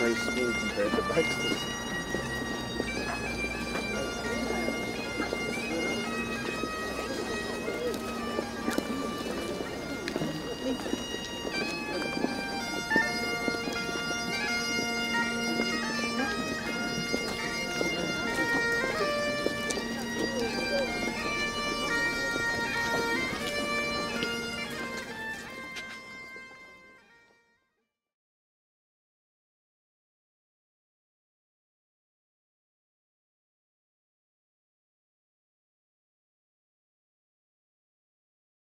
very smooth compared to Baxter's.